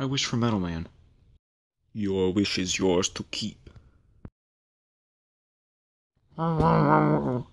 I wish for Metal Man. Your wish is yours to keep.